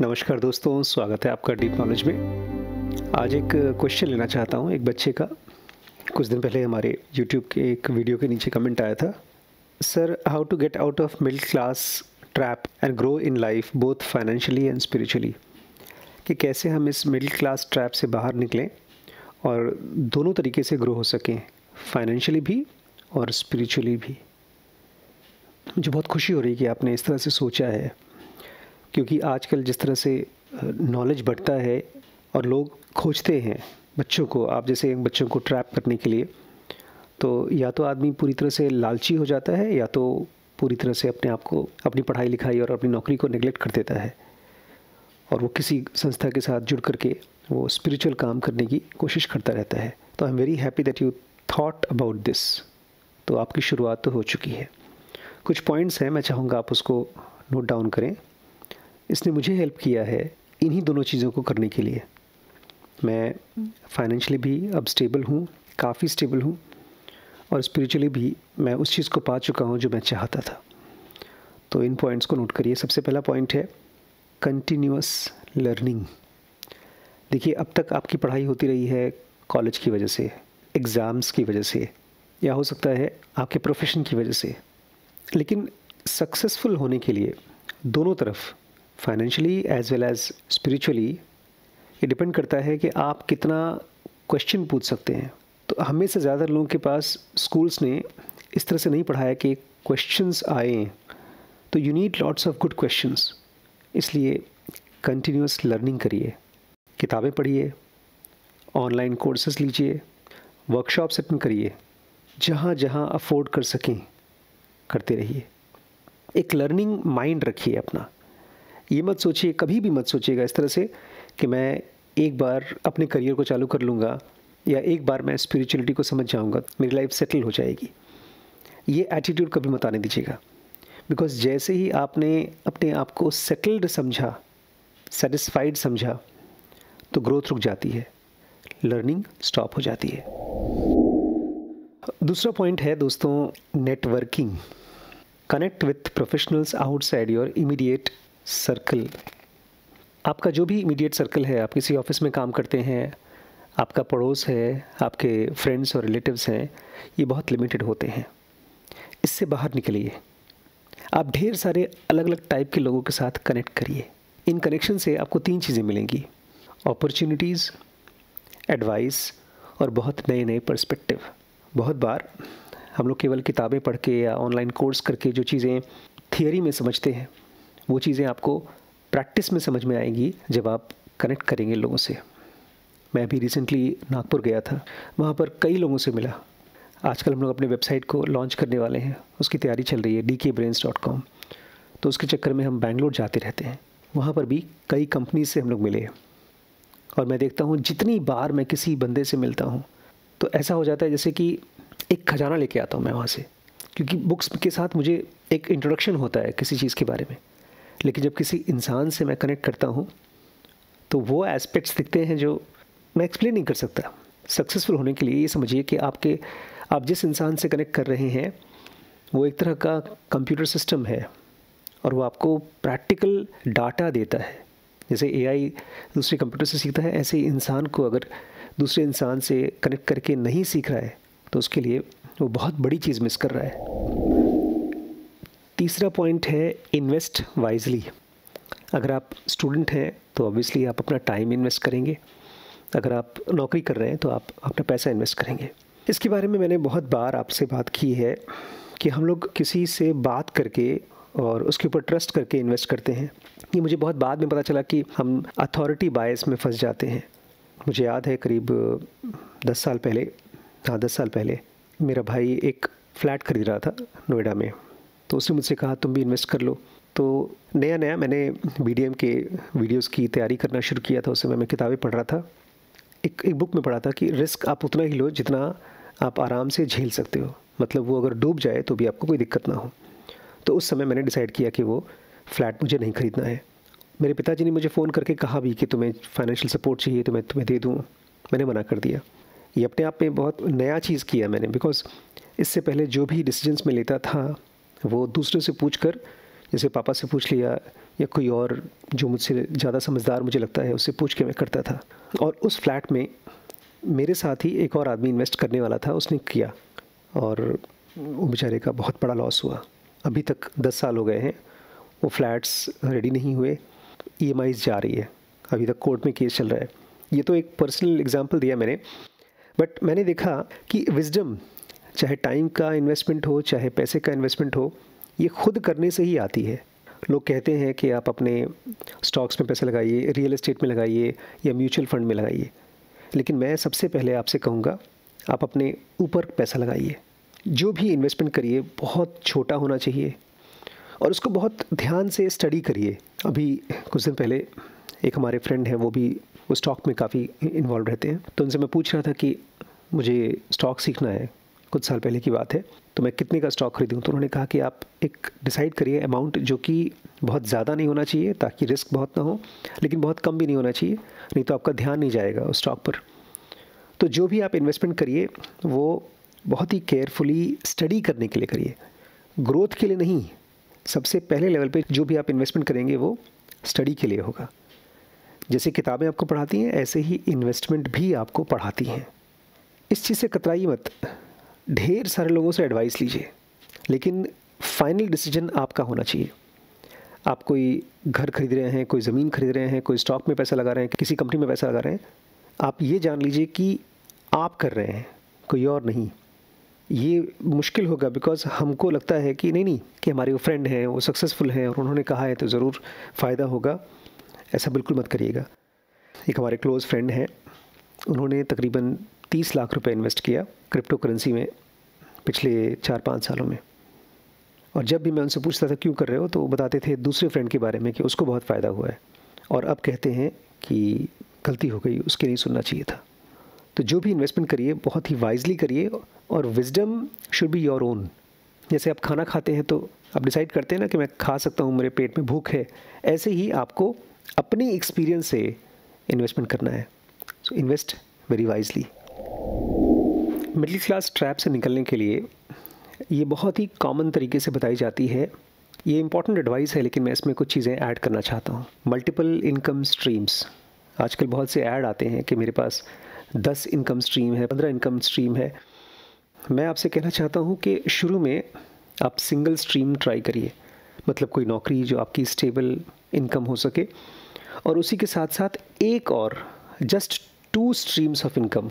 नमस्कार दोस्तों, स्वागत है आपका डीप नॉलेज में। आज एक क्वेश्चन लेना चाहता हूँ एक बच्चे का। कुछ दिन पहले हमारे यूट्यूब के एक वीडियो के नीचे कमेंट आया था। Sir how to get out of middle class trap and grow in life both financially and spiritually कि कैसे हम इस मिडिल क्लास ट्रैप से बाहर निकलें और दोनों तरीके से ग्रो हो सकें फाइनेंशियली भी और स्पिरिचुअली भी। मुझे बहुत खुशी हो रही है कि आपने इस तरह से सोचा है। क्योंकि आजकल जिस तरह से नॉलेज बढ़ता है और लोग खोजते हैं बच्चों को, आप जैसे बच्चों को ट्रैप करने के लिए तो या तो आदमी पूरी तरह से लालची हो जाता है या तो पूरी तरह से अपने आप को, अपनी पढ़ाई लिखाई और अपनी नौकरी को निगलेक्ट कर देता है। और वो किसी संस्था के साथ जुड़ करके वो स्पिरिचुअल काम करने की कोशिश करता रहता है। तो I am very happy that you thought about this तो आपकी शुरुआत तो हो चुकी है। कुछ पॉइंट्स हैं, मैं चाहूँगा आप उसको नोट डाउन करें। इसने मुझे हेल्प किया है इन्हीं दोनों चीज़ों को करने के लिए। मैं फाइनेंशियली भी अब स्टेबल हूँ, काफ़ी स्टेबल हूँ और स्पिरिचुअली भी मैं उस चीज़ को पा चुका हूँ जो मैं चाहता था। तो इन पॉइंट्स को नोट करिए। सबसे पहला पॉइंट है कंटिन्यूस लर्निंग देखिए, अब तक आपकी पढ़ाई होती रही है कॉलेज की वजह से एग्ज़ाम्स की वजह से, या हो सकता है आपके प्रोफेशन की वजह से। लेकिन सक्सेसफुल होने के लिए दोनों तरफ़ financially as well as spiritually ये डिपेंड करता है कि आप कितना क्वेश्चन पूछ सकते हैं। तो हमें से ज़्यादा लोगों के पास स्कूल्स ने इस तरह से नहीं पढ़ाया कि क्वेश्चंस आए तो you need lots of good questions इसलिए कंटिन्यूस लर्निंग करिए। किताबें पढ़िए। ऑनलाइन कोर्सेज लीजिए। वर्कशॉप्स अटेंड करिए। जहाँ जहाँ अफोर्ड कर सकें, करते रहिए। एक लर्निंग माइंड रखिए अपना। ये मत सोचिए, कभी भी मत सोचिएगा इस तरह से कि मैं एक बार अपने करियर को चालू कर लूँगा या एक बार मैं स्पिरिचुअलिटी को समझ जाऊँगा, मेरी लाइफ सेटल हो जाएगी। ये एटीट्यूड कभी मत आने दीजिएगा। बिकॉज़ जैसे ही आपने अपने आप को सेटल्ड समझा सेटिस्फाइड समझा तो ग्रोथ रुक जाती है लर्निंग स्टॉप हो जाती है। दूसरा पॉइंट है दोस्तों networking connect with professionals outside your immediate circle, आपका जो भी इमीडिएट सर्कल है, आप किसी ऑफ़िस में काम करते हैं, आपका पड़ोस है, आपके फ्रेंड्स और रिलेटिव्स हैं, ये बहुत लिमिटेड होते हैं। इससे बाहर निकलिए। आप ढेर सारे अलग अलग टाइप के लोगों के साथ कनेक्ट करिए। इन कनेक्शन से आपको तीन चीज़ें मिलेंगी। अपॉर्चुनिटीज़ एडवाइस और बहुत नए नए पर्सपेक्टिव बहुत बार हम लोग केवल किताबें पढ़ के या ऑनलाइन कोर्स करके जो चीज़ें थियोरी में समझते हैं वो चीज़ें आपको प्रैक्टिस में समझ में आएँगी जब आप कनेक्ट करेंगे लोगों से। मैं अभी रिसेंटली नागपुर गया था। वहाँ पर कई लोगों से मिला। आजकल हम लोग अपने वेबसाइट को लॉन्च करने वाले हैं। उसकी तैयारी चल रही है D K brains dot com तो उसके चक्कर में हम बैंगलोर जाते रहते हैं। वहाँ पर भी कई कंपनीज़ से हम लोग मिले और मैं देखता हूँ, जितनी बार मैं किसी बंदे से मिलता हूँ तो ऐसा हो जाता है जैसे कि एक खजाना लेके आता हूँ मैं वहाँ से। क्योंकि बुक्स के साथ मुझे एक इंट्रोडक्शन होता है किसी चीज़ के बारे में। लेकिन जब किसी इंसान से मैं कनेक्ट करता हूँ तो वो एस्पेक्ट्स दिखते हैं जो मैं एक्सप्लेन नहीं कर सकता। सक्सेसफुल होने के लिए ये समझिए कि आपके, आप जिस इंसान से कनेक्ट कर रहे हैं, वो एक तरह का कंप्यूटर सिस्टम है और वो आपको प्रैक्टिकल डाटा देता है। जैसे एआई दूसरे कंप्यूटर से सीखता है, ऐसे ही इंसान को अगर दूसरे इंसान से कनेक्ट करके नहीं सीख रहा है तो उसके लिए वो बहुत बड़ी चीज़ मिस कर रहा है। तीसरा पॉइंट है इन्वेस्ट वाइजली अगर आप स्टूडेंट हैं तो ऑब्वियसली आप अपना टाइम इन्वेस्ट करेंगे। अगर आप नौकरी कर रहे हैं तो आप अपना पैसा इन्वेस्ट करेंगे। इसके बारे में मैंने बहुत बार आपसे बात की है कि हम लोग किसी से बात करके और उसके ऊपर ट्रस्ट करके इन्वेस्ट करते हैं। ये मुझे बहुत बाद में पता चला कि हम अथॉरिटी बायस में फंस जाते हैं। मुझे याद है करीब दस साल पहले हाँ दस साल पहले, मेरा भाई एक फ़्लैट खरीद रहा था नोएडा में। तो उसने मुझसे कहा, तुम भी इन्वेस्ट कर लो। तो नया नया मैंने बी के वीडियोज़ की तैयारी करना शुरू किया था उस समय मैं किताबें पढ़ रहा था। एक एक बुक में पढ़ा था कि रिस्क आप उतना ही लो जितना आप आराम से झेल सकते हो। मतलब वो अगर डूब जाए तो भी आपको कोई दिक्कत ना हो। तो उस समय मैंने डिसाइड किया कि वो फ्लैट मुझे नहीं ख़रीदना है। मेरे पिताजी ने मुझे फ़ोन करके कहा भी कि तुम्हें फाइनेंशियल सपोर्ट चाहिए तो मैं तुम्हें दे दूँ। मैंने मना कर दिया। ये अपने आप में बहुत नया चीज़ किया मैंने बिकॉज़ इससे पहले जो भी डिसीजंस मैं लेता था वो दूसरे से पूछ कर जैसे पापा से पूछ लिया, या कोई और जो मुझसे ज़्यादा समझदार मुझे लगता है, उससे पूछ के मैं करता था। और उस फ्लैट में मेरे साथ ही एक और आदमी इन्वेस्ट करने वाला था, उसने किया। और वो बेचारे का बहुत बड़ा लॉस हुआ। अभी तक दस साल हो गए हैं, वो फ्लैट्स रेडी नहीं हुए ई e जा रही है। अभी तक कोर्ट में केस चल रहा है। ये तो एक पर्सनल एग्ज़ाम्पल दिया मैंने। बट मैंने देखा कि विजडम चाहे टाइम का इन्वेस्टमेंट हो, चाहे पैसे का इन्वेस्टमेंट हो, ये खुद करने से ही आती है। लोग कहते हैं कि आप अपने स्टॉक्स में पैसे लगाइए रियल एस्टेट में लगाइए या म्यूचुअल फंड में लगाइए। लेकिन मैं सबसे पहले आपसे कहूँगा, आप अपने ऊपर पैसा लगाइए। जो भी इन्वेस्टमेंट करिए, बहुत छोटा होना चाहिए। और उसको बहुत ध्यान से स्टडी करिए। अभी कुछ दिन पहले एक हमारे फ्रेंड हैं, वो भी वो स्टॉक में काफ़ी इन्वॉल्व रहते हैं। तो उनसे मैं पूछ रहा था कि मुझे स्टॉक सीखना है। कुछ साल पहले की बात है तो मैं कितने का स्टॉक खरीदूँ? तो उन्होंने कहा कि आप एक डिसाइड करिए अमाउंट जो कि बहुत ज़्यादा नहीं होना चाहिए, ताकि रिस्क बहुत ना हो, लेकिन बहुत कम भी नहीं होना चाहिए, नहीं तो आपका ध्यान नहीं जाएगा उस स्टॉक पर। तो जो भी आप इन्वेस्टमेंट करिए, वो बहुत ही केयरफुली स्टडी करने के लिए करिए। ग्रोथ के लिए नहीं, सबसे पहले लेवल पे जो भी आप इन्वेस्टमेंट करेंगे, वो स्टडी के लिए होगा। जैसे किताबें आपको पढ़ाती हैं, ऐसे ही इन्वेस्टमेंट भी आपको पढ़ाती हैं। इस चीज़ से कतराई मत। ढेर सारे लोगों से एडवाइस लीजिए, लेकिन फाइनल डिसीज़न आपका होना चाहिए। आप कोई घर खरीद रहे हैं, कोई ज़मीन खरीद रहे हैं, कोई स्टॉक में पैसा लगा रहे हैं, किसी कंपनी में पैसा लगा रहे हैं, आप ये जान लीजिए कि आप कर रहे हैं, कोई और नहीं। ये मुश्किल होगा बिकॉज़ हमको लगता है कि नहीं नहीं, कि हमारे वो फ्रेंड हैं, वो सक्सेसफुल हैं और उन्होंने कहा है तो ज़रूर फ़ायदा होगा। ऐसा बिल्कुल मत करिएगा। एक हमारे क्लोज़ फ्रेंड हैं, उन्होंने तकरीबन तीस लाख रुपए इन्वेस्ट किया क्रिप्टो करेंसी में पिछले चार पाँच सालों में। और जब भी मैं उनसे पूछता था, क्यों कर रहे हो? तो वो बताते थे दूसरे फ्रेंड के बारे में कि उसको बहुत फ़ायदा हुआ है। और अब कहते हैं कि गलती हो गई, उसके नहीं सुनना चाहिए था। तो जो भी इन्वेस्टमेंट करिए, बहुत ही वाइजली करिए और wisdom should be your own जैसे आप खाना खाते हैं तो आप डिसाइड करते हैं ना कि मैं खा सकता हूँ, मेरे पेट में भूख है, ऐसे ही आपको अपनी एक्सपीरियंस से इन्वेस्टमेंट करना है। So invest very wisely middle class trap से निकलने के लिए ये बहुत ही कॉमन तरीके से बताई जाती है। ये इंपॉर्टेंट एडवाइस है, लेकिन मैं इसमें कुछ चीज़ें ऐड करना चाहता हूँ। मल्टीपल इनकम स्ट्रीम्स आजकल बहुत से ऐड आते हैं कि मेरे पास दस इनकम स्ट्रीम है, पंद्रह इनकम स्ट्रीम है। मैं आपसे कहना चाहता हूँ कि शुरू में आप सिंगल स्ट्रीम ट्राई करिए। मतलब कोई नौकरी जो आपकी स्टेबल इनकम हो सके। और उसी के साथ साथ एक और just two streams of income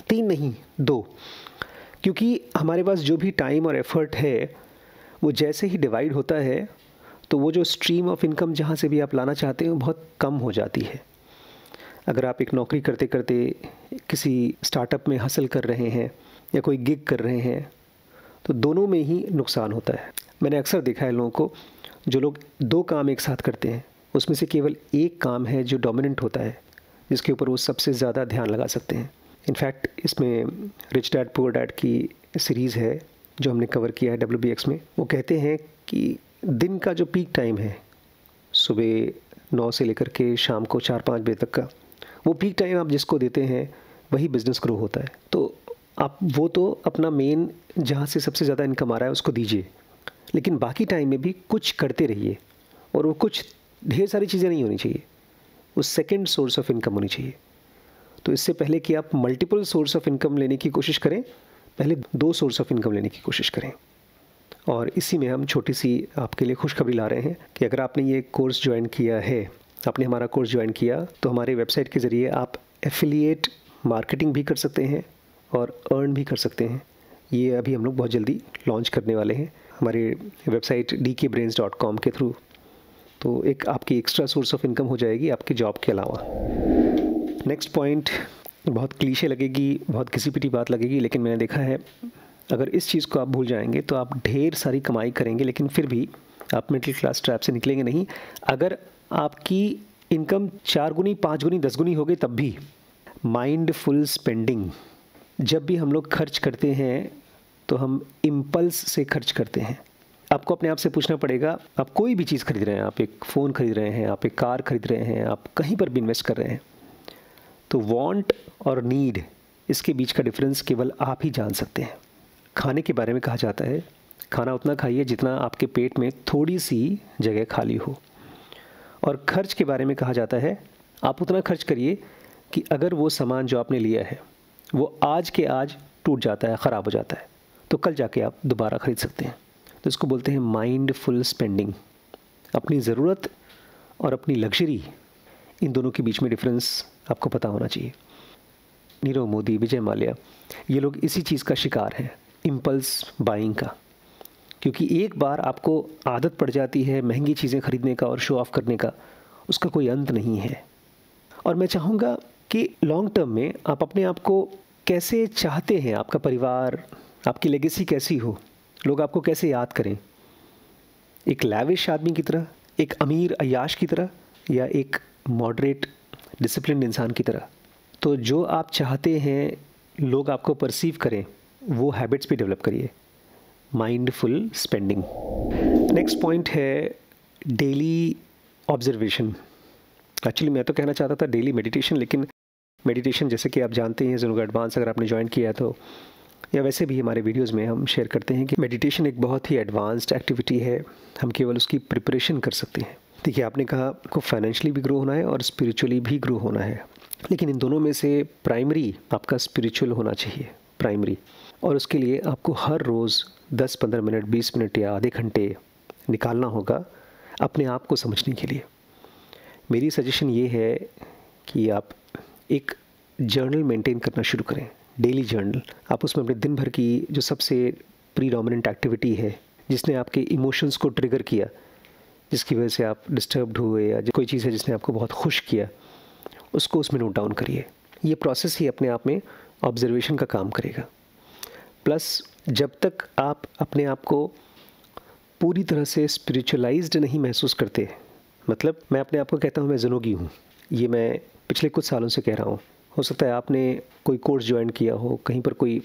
तीन नहीं, दो। क्योंकि हमारे पास जो भी टाइम और एफर्ट है, वो जैसे ही डिवाइड होता है तो वो जो स्ट्रीम ऑफ़ इनकम जहाँ से भी आप लाना चाहते हैं, बहुत कम हो जाती है। अगर आप एक नौकरी करते करते किसी स्टार्टअप में हासिल कर रहे हैं, या कोई गिग कर रहे हैं तो दोनों में ही नुकसान होता है। मैंने अक्सर देखा है लोगों को, जो लोग दो काम एक साथ करते हैं, उसमें से केवल एक काम है जो डोमिनेंट होता है, जिसके ऊपर वो सबसे ज़्यादा ध्यान लगा सकते हैं। इनफैक्ट इसमें रिच डैड पुअर डैड की सीरीज़ है, जो हमने कवर किया है डब्ल्यूबीएक्स में। वो कहते हैं कि दिन का जो पीक टाइम है, सुबह नौ से लेकर के शाम को चार पाँच बजे तक का, वो पीक टाइम आप जिसको देते हैं, वही बिज़नेस ग्रो होता है। तो आप वो तो अपना मेन जहाँ से सबसे ज़्यादा इनकम आ रहा है, उसको दीजिए। लेकिन बाकी टाइम में भी कुछ करते रहिए, और वो कुछ ढेर सारी चीज़ें नहीं होनी चाहिए। वो सेकेंड सोर्स ऑफ़ इनकम होनी चाहिए। तो इससे पहले कि आप मल्टीपल सोर्स ऑफ़ इनकम लेने की कोशिश करें, पहले दो सोर्स ऑफ़ इनकम लेने की कोशिश करें। और इसी में हम छोटी सी आपके लिए खुशखबरी ला रहे हैं कि अगर आपने ये कोर्स ज्वाइन किया है, आपने हमारा कोर्स ज्वाइन किया तो हमारे वेबसाइट के ज़रिए आप एफिलिएट मार्केटिंग भी कर सकते हैं और अर्न भी कर सकते हैं। ये अभी हम लोग बहुत जल्दी लॉन्च करने वाले हैं हमारे website D K brains dot com के थ्रू तो एक आपकी एक्स्ट्रा सोर्स ऑफ़ इनकम हो जाएगी आपके जॉब के अलावा। नेक्स्ट पॉइंट बहुत क्लीशे लगेगी, बहुत किसी पिटी बात लगेगी, लेकिन मैंने देखा है, अगर इस चीज़ को आप भूल जाएँगे तो आप ढेर सारी कमाई करेंगे, लेकिन फिर भी आप मिडिल क्लास ट्रैप से निकलेंगे नहीं। अगर आपकी इनकम चार गुनी, पाँच गुनी, दस गुनी हो गई, तब भी माइंडफुल स्पेंडिंग जब भी हम लोग खर्च करते हैं तो हम इम्पल्स से खर्च करते हैं। आपको अपने आप से पूछना पड़ेगा, आप कोई भी चीज़ खरीद रहे हैं, आप एक फ़ोन खरीद रहे हैं, आप एक कार खरीद रहे हैं, आप कहीं पर भी इन्वेस्ट कर रहे हैं तो वांट और नीड इसके बीच का डिफरेंस केवल आप ही जान सकते हैं। खाने के बारे में कहा जाता है, खाना उतना खाइए जितना आपके पेट में थोड़ी सी जगह खाली हो। और खर्च के बारे में कहा जाता है, आप उतना खर्च करिए कि अगर वो सामान जो आपने लिया है, वो आज के आज टूट जाता है, ख़राब हो जाता है तो कल जाके आप दोबारा ख़रीद सकते हैं। तो इसको बोलते हैं माइंडफुल स्पेंडिंग अपनी ज़रूरत और अपनी लग्जरी इन दोनों के बीच में डिफरेंस आपको पता होना चाहिए। नीरव मोदी, विजय माल्या, ये लोग इसी चीज़ का शिकार हैं इम्पल्स बाइंग का। क्योंकि एक बार आपको आदत पड़ जाती है महँगी चीज़ें ख़रीदने का और शो ऑफ़ करने का, उसका कोई अंत नहीं है। और मैं चाहूँगा कि लॉन्ग टर्म में आप अपने आप को कैसे चाहते हैं, आपका परिवार, आपकी लेगेसी कैसी हो, लोग आपको कैसे याद करें? एक लैविश आदमी की तरह, एक अमीर अयाश की तरह, या एक मॉडरेट डिसिप्लिन इंसान की तरह। तो जो आप चाहते हैं लोग आपको परसीव करें, वो हैबिट्स भी डेवलप करिए। माइंडफुल स्पेंडिंग नेक्स्ट पॉइंट है डेली ऑब्जर्वेशन एक्चुअली मैं तो कहना चाहता था डेली मेडिटेशन लेकिन मेडिटेशन जैसे कि आप जानते हैं जुनूगा एडवांस अगर आपने ज्वाइन किया तो या वैसे भी हमारे वीडियोस में हम शेयर करते हैं कि मेडिटेशन एक बहुत ही एडवांस्ड एक्टिविटी है। हम केवल उसकी प्रिपरेशन कर सकते हैं। देखिए, आपने कहा आपको फाइनेंशियली भी ग्रो होना है और स्पिरिचुअली भी ग्रो होना है। लेकिन इन दोनों में से प्राइमरी आपका स्पिरिचुअल होना चाहिए प्राइमरी और उसके लिए आपको हर रोज़ 10-15 मिनट 20 मिनट या आधे घंटे निकालना होगा अपने आप को समझने के लिए। मेरी सजेशन ये है कि आप एक जर्नल मेंटेन करना शुरू करें डेली जर्नल आप उसमें अपने दिन भर की जो सबसे प्री एक्टिविटी है, जिसने आपके इमोशंस को ट्रिगर किया जिसकी वजह से आप डिस्टर्ब्ड हुए या कोई चीज़ है जिसने आपको बहुत खुश किया, उसको उसमें नोट डाउन करिए। ये प्रोसेस ही अपने आप में ऑब्जर्वेशन का काम करेगा। प्लस जब तक आप अपने आप को पूरी तरह से स्पिरिचुअलाइज्ड नहीं महसूस करते मतलब मैं अपने आप को कहता हूँ, मैं जनोगी हूँ, ये मैं पिछले कुछ सालों से कह रहा हूँ। हो सकता है आपने कोई कोर्स ज्वाइन किया हो, कहीं पर कोई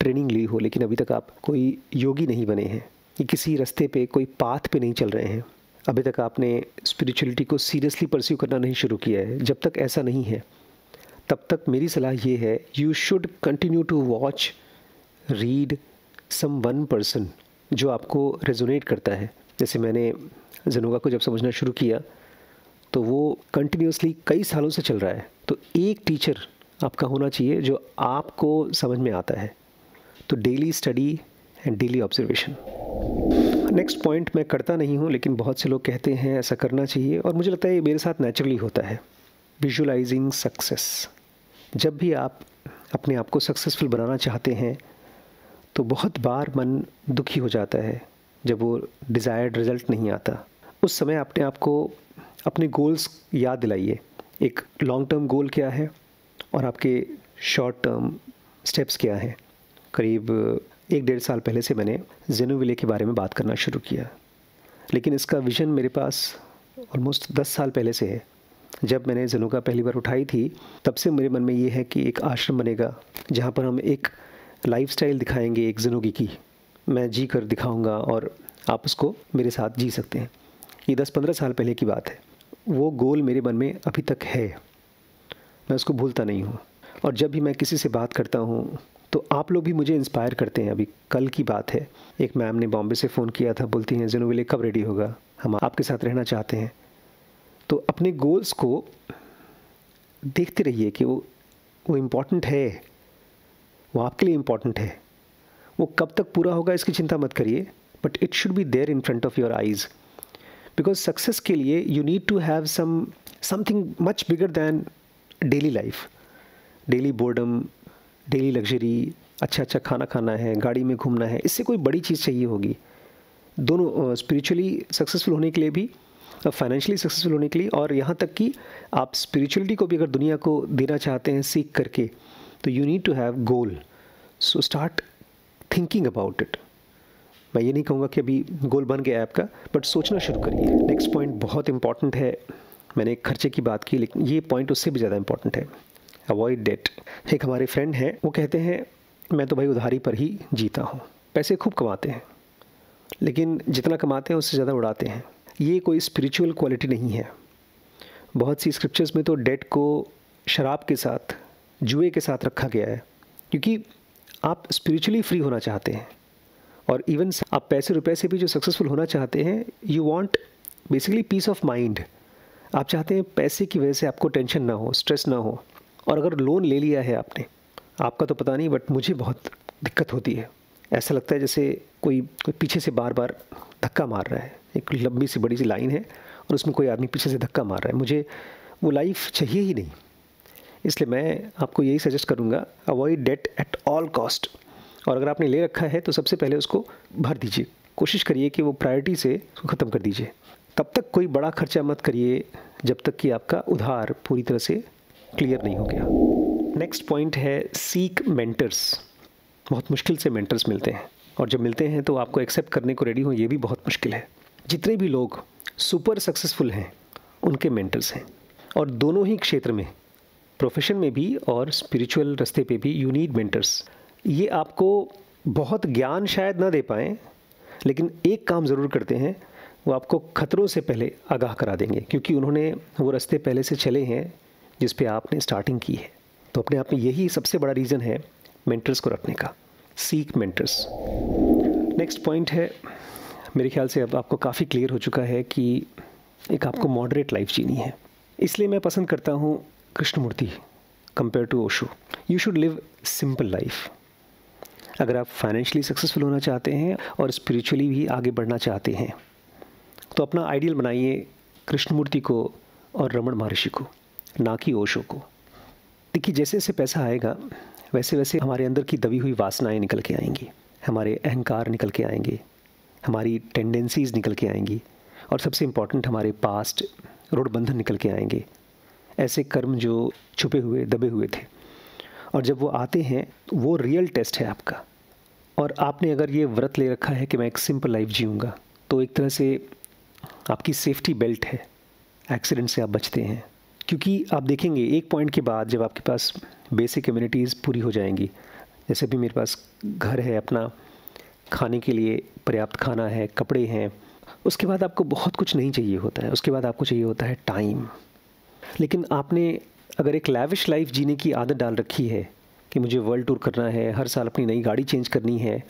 ट्रेनिंग ली हो, लेकिन अभी तक आप कोई योगी नहीं बने हैं। ये किसी रास्ते पे, कोई पाथ पे नहीं चल रहे हैं। अभी तक आपने स्पिरिचुअलिटी को सीरियसली परस्यू करना नहीं शुरू किया है। जब तक ऐसा नहीं है, तब तक मेरी सलाह ये है you should continue to watch read someone person जो आपको रेजोनेट करता है। जैसे मैंने जनोगा को जब समझना शुरू किया तो वो कंटिन्यूसली कई सालों से चल रहा है। तो एक टीचर आपका होना चाहिए जो आपको समझ में आता है। तो daily study and daily observation next point मैं करता नहीं हूँ, लेकिन बहुत से लोग कहते हैं ऐसा करना चाहिए और मुझे लगता है ये मेरे साथ नेचुरली होता है। विजुलाइजिंग सक्सेस जब भी आप अपने आप को सक्सेसफुल बनाना चाहते हैं तो बहुत बार मन दुखी हो जाता है जब वो डिज़ायर्ड रिज़ल्ट नहीं आता। उस समय अपने आप को अपने गोल्स याद दिलाइए। एक लॉन्ग टर्म गोल क्या है और आपके शॉर्ट टर्म स्टेप्स क्या हैं? करीब एक डेढ़ साल पहले से मैंने जेनो विले के बारे में बात करना शुरू किया। लेकिन इसका विज़न मेरे पास ऑलमोस्ट दस साल पहले से है। जब मैंने का पहली बार उठाई थी, तब से मेरे मन में ये है कि एक आश्रम बनेगा, जहाँ पर हम एक लाइफस्टाइल दिखाएँगे एक जिनोगी की। मैं जी कर दिखाऊँगा और आप उसको मेरे साथ जी सकते हैं। ये दस पंद्रह साल पहले की बात है। वो गोल मेरे मन में अभी तक है। मैं उसको भूलता नहीं हूँ। और जब भी मैं किसी से बात करता हूँ तो आप लोग भी मुझे इंस्पायर करते हैं। अभी कल की बात है। एक मैम ने बॉम्बे से फ़ोन किया था, बोलती हैं जिनोविले कब रेडी होगा? हम आपके साथ रहना चाहते हैं। तो अपने गोल्स को देखते रहिए कि वो वो इंपॉर्टेंट है। वो आपके लिए इंपॉर्टेंट है। वो कब तक पूरा होगा, इसकी चिंता मत करिए। But it should be there in front of your eyes because success के लिए you need to have some something much bigger than daily life daily boredom daily luxury अच्छा अच्छा खाना खाना है, गाड़ी में घूमना है, इससे कोई बड़ी चीज़ चाहिए होगी। दोनों स्पिरिचुअली सक्सेसफुल होने के लिए भी फाइनेंशियली सक्सेसफुल होने के लिए और यहाँ तक कि आप स्पिरिचुअलिटी को भी अगर दुनिया को देना चाहते हैं सीख करके तो you need to have goal so start thinking about it मैं ये नहीं कहूँगा कि अभी गोल बन गया आपका बट सोचना शुरू करिए। नेक्स्ट पॉइंट बहुत इंपॉर्टेंट है। मैंने खर्चे की बात की, लेकिन ये पॉइंट उससे भी ज़्यादा इंपॉर्टेंट है। अवॉइड डेट एक हमारे फ्रेंड हैं, वो कहते हैं, मैं तो भाई उधारी पर ही जीता हूँ। पैसे खूब कमाते हैं, लेकिन जितना कमाते हैं, उससे ज़्यादा उड़ाते हैं। ये कोई स्पिरिचुअल क्वालिटी नहीं है। बहुत सी स्क्रिप्चर्स में तो डेट को शराब के साथ, जुए के साथ रखा गया है, क्योंकि आप स्पिरिचुअली फ्री होना चाहते हैं। और इवन आप पैसे रुपए से भी जो सक्सेसफुल होना चाहते हैं you want basically peace of mind आप चाहते हैं पैसे की वजह से आपको टेंशन ना हो स्ट्रेस ना हो। और अगर लोन ले लिया है आपने, आपका तो पता नहीं बट मुझे बहुत दिक्कत होती है। ऐसा लगता है जैसे कोई कोई पीछे से बार बार धक्का मार रहा है। एक लंबी सी, बड़ी सी लाइन है और उसमें कोई आदमी पीछे से धक्का मार रहा है। मुझे वो लाइफ चाहिए ही नहीं। इसलिए मैं आपको यही सजेस्ट करूँगा avoid debt at all cost और अगर आपने ले रखा है तो सबसे पहले उसको भर दीजिए। कोशिश करिए कि वो प्रायोरिटी से उसको ख़त्म कर दीजिए। तब तक कोई बड़ा खर्चा मत करिए, जब तक कि आपका उधार पूरी तरह से क्लियर नहीं हो गया। नेक्स्ट पॉइंट है सीक मेंटर्स बहुत मुश्किल से मेंटर्स मिलते हैं। और जब मिलते हैं तो आपको एक्सेप्ट करने को रेडी हो, ये भी बहुत मुश्किल है। जितने भी लोग सुपर सक्सेसफुल हैं, उनके मेंटर्स हैं। और दोनों ही क्षेत्र में प्रोफेशन में भी और स्पिरिचुअल रास्ते पे भी यू नीड मेंटर्स ये आपको बहुत ज्ञान शायद ना दे पाएँ, लेकिन एक काम ज़रूर करते हैं, वो आपको खतरों से पहले आगाह करा देंगे। क्योंकि उन्होंने वो रास्ते पहले से चले हैं जिस पे आपने स्टार्टिंग की है। तो अपने आप में यही सबसे बड़ा रीज़न है मेंटर्स को रखने का। सीख मेंटर्स नेक्स्ट पॉइंट है, मेरे ख्याल से अब आपको काफ़ी क्लियर हो चुका है कि एक आपको मॉडरेट लाइफ जीनी है। इसलिए मैं पसंद करता हूँ Krishnamurti compare to Osho you should live simple life अगर आप फाइनेंशियली सक्सेसफुल होना चाहते हैं और स्पिरिचुअली भी आगे बढ़ना चाहते हैं तो अपना आइडियल बनाइए कृष्णमूर्ति को और रमण महर्षि को। ना कि ओशो को। देखिए, जैसे जैसे पैसा आएगा, वैसे वैसे हमारे अंदर की दबी हुई वासनाएँ निकल के आएँगी, हमारे अहंकार निकल के आएँगे, हमारी टेंडेंसीज़ निकल के आएँगी, और सबसे इंपॉर्टेंट हमारे पास्ट रोड बंधन निकल के आएँगे। ऐसे कर्म जो छुपे हुए, दबे हुए थे। और जब वो आते हैं, वो रियल टेस्ट है आपका। और आपने अगर ये व्रत ले रखा है कि मैं एक सिंपल लाइफ जीऊँगा तो एक तरह से आपकी सेफ्टी बेल्ट है। एक्सीडेंट से आप बचते हैं। क्योंकि आप देखेंगे, एक पॉइंट के बाद जब आपके पास बेसिक कम्युनिटीज़ पूरी हो जाएँगी, जैसे भी मेरे पास घर है अपना, खाने के लिए पर्याप्त खाना है, कपड़े हैं, उसके बाद आपको बहुत कुछ नहीं चाहिए होता है। उसके बाद आपको चाहिए होता है टाइम लेकिन आपने अगर एक लैविश लाइफ जीने की आदत डाल रखी है कि मुझे वर्ल्ड टूर करना है, हर साल अपनी नई गाड़ी चेंज करनी है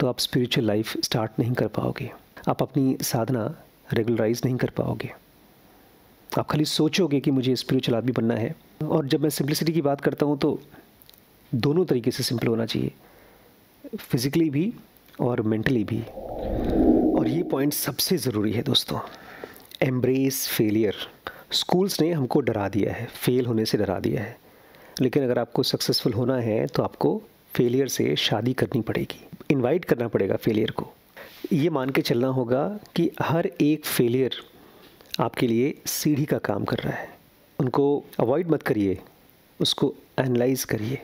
तो आप स्पिरिचुअल लाइफ स्टार्ट नहीं कर पाओगे। आप अपनी साधना रेगुलराइज नहीं कर पाओगे। आप खाली सोचोगे कि मुझे स्पिरिचुअल आदमी बनना है। और जब मैं सिंप्लिसिटी की बात करता हूँ तो दोनों तरीके से सिंपल होना चाहिए। फिज़िकली भी और मेंटली भी। और ये पॉइंट सबसे ज़रूरी है दोस्तों। एम्ब्रेस फेलियर स्कूल्स ने हमको डरा दिया है। फेल होने से डरा दिया है। लेकिन अगर आपको सक्सेसफुल होना है तो आपको फेलियर से शादी करनी पड़ेगी। इनवाइट करना पड़ेगा फेलियर को। ये मान के चलना होगा कि हर एक फेलियर आपके लिए सीढ़ी का काम कर रहा है। उनको अवॉइड मत करिए। उसको एनालाइज करिए।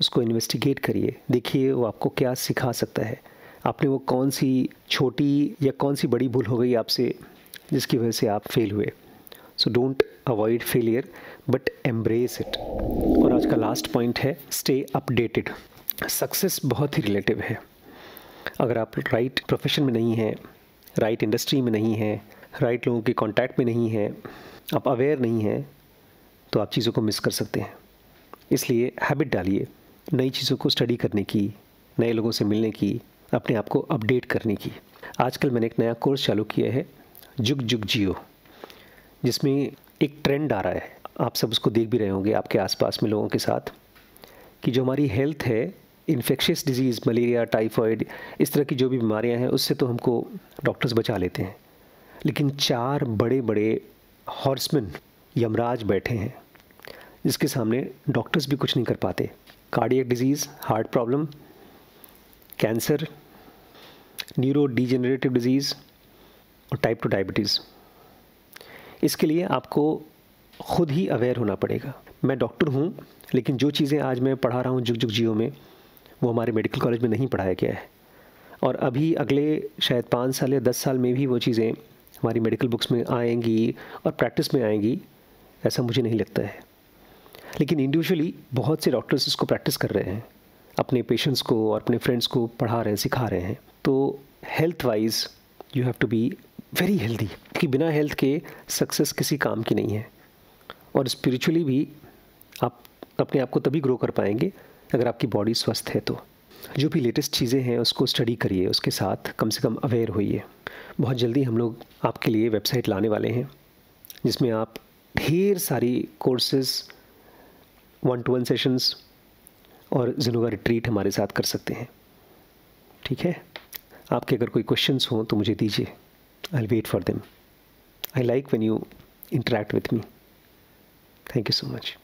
उसको इन्वेस्टिगेट करिए। देखिए वो आपको क्या सिखा सकता है। आपने वो कौन सी छोटी या कौन सी बड़ी भूल हो गई आपसे, जिसकी वजह से आप फेल हुए। So don't avoid failure but embrace it और आज का लास्ट पॉइंट है स्टे अपडेटेड सक्सेस बहुत ही रिलेटिव है। अगर आप राइट right प्रोफेशन में नहीं हैं राइट इंडस्ट्री में नहीं हैं राइट लोगों के कांटेक्ट में नहीं हैं, आप अवेयर नहीं हैं तो आप चीज़ों को मिस कर सकते हैं। इसलिए हैबिट डालिए, नई चीज़ों को स्टडी करने की, नए लोगों से मिलने की, अपने आप को अपडेट करने की। आजकल मैंने एक नया कोर्स चालू किया है, जुग जुग जियो, जिसमें एक ट्रेंड आ रहा है। आप सब उसको देख भी रहे होंगे आपके आसपास में लोगों के साथ, कि जो हमारी हेल्थ है इन्फेक्शियस डिज़ीज़ मलेरिया टाइफॉइड इस तरह की जो भी बीमारियाँ हैं, उससे तो हमको डॉक्टर्स बचा लेते हैं। लेकिन चार बड़े बड़े हॉर्समैन यमराज बैठे हैं। जिसके सामने डॉक्टर्स भी कुछ नहीं कर पाते। Cardiac disease heart problem cancer neurodegenerative disease और टाइप टू डायबिटीज़ इसके लिए आपको खुद ही अवेयर होना पड़ेगा। मैं डॉक्टर हूँ, लेकिन जो चीज़ें आज मैं पढ़ा रहा हूँ जुग जुग जियो में, वो हमारे मेडिकल कॉलेज में नहीं पढ़ाया गया है। और अभी अगले शायद पाँच साल या दस साल में भी वो चीज़ें हमारी मेडिकल बुक्स में आएँगी और प्रैक्टिस में आएँगी, ऐसा मुझे नहीं लगता है। लेकिन इंडिविजुअली बहुत से डॉक्टर्स इसको प्रैक्टिस कर रहे हैं। अपने पेशेंट्स को और अपने फ्रेंड्स को पढ़ा रहे हैं, सिखा रहे हैं। तो health wise you have to be very healthy कि बिना हेल्थ के सक्सेस किसी काम की नहीं है। और स्पिरिचुअली भी आप अपने आप को तभी ग्रो कर पाएँगे अगर आपकी बॉडी स्वस्थ है तो। जो भी लेटेस्ट चीज़ें हैं, उसको स्टडी करिए, उसके साथ कम से कम अवेयर होइए। बहुत जल्दी हम लोग आपके लिए वेबसाइट लाने वाले हैं, जिसमें आप ढेर सारी courses one to one sessions और जिनोगा रिट्रीट हमारे साथ कर सकते हैं। ठीक है? आपके अगर कोई क्वेश्चंस हों तो मुझे दीजिए। I wait for them I like when you interact with me thank you so much